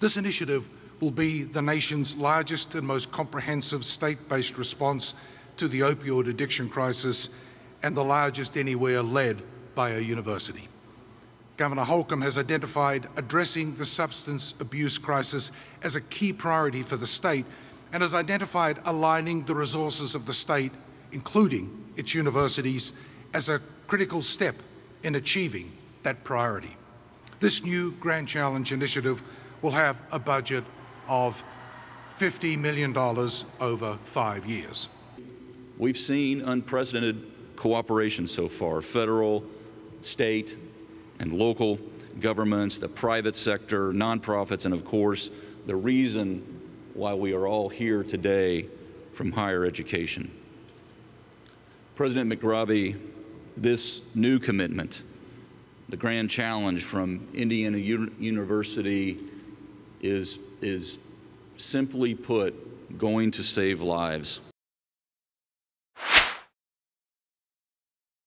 This initiative will be the nation's largest and most comprehensive state-based response to the opioid addiction crisis and the largest anywhere led by a university. Governor Holcomb has identified addressing the substance abuse crisis as a key priority for the state and has identified aligning the resources of the state, including its universities, as a critical step in achieving that priority. This new Grand Challenge initiative will have a budget of $50 million over five years. We've seen unprecedented cooperation so far, federal, state, and local governments, the private sector, nonprofits, and of course, the reason why we are all here today from higher education. President McRobbie, this new commitment, the grand challenge from Indiana U University is, is simply put going to save lives.